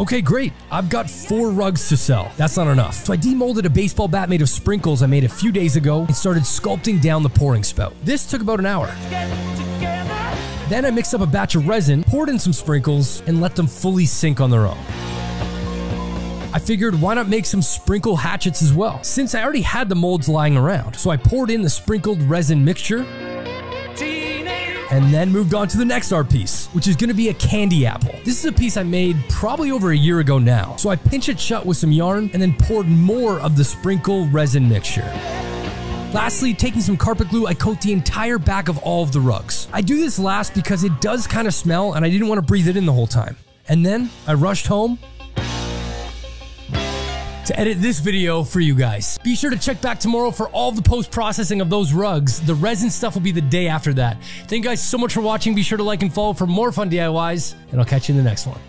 Okay, great. I've got four rugs to sell. That's not enough. So I demolded a baseball bat made of sprinkles I made a few days ago and started sculpting down the pouring spout. This took about an hour. Then I mixed up a batch of resin, poured in some sprinkles, and let them fully sink on their own. I figured why not make some sprinkle hatchets as well, since I already had the molds lying around. So I poured in the sprinkled resin mixture and then moved on to the next art piece, which is gonna be a candy apple. This is a piece I made probably over a year ago now. So I pinch it shut with some yarn and then poured more of the sprinkle resin mixture. Lastly, taking some carpet glue, I coat the entire back of all of the rugs. I do this last because it does kind of smell and I didn't want to breathe it in the whole time. And then I rushed home to edit this video for you guys. Be sure to check back tomorrow for all the post-processing of those rugs. The resin stuff will be the day after that. Thank you guys so much for watching. Be sure to like and follow for more fun DIYs, and I'll catch you in the next one.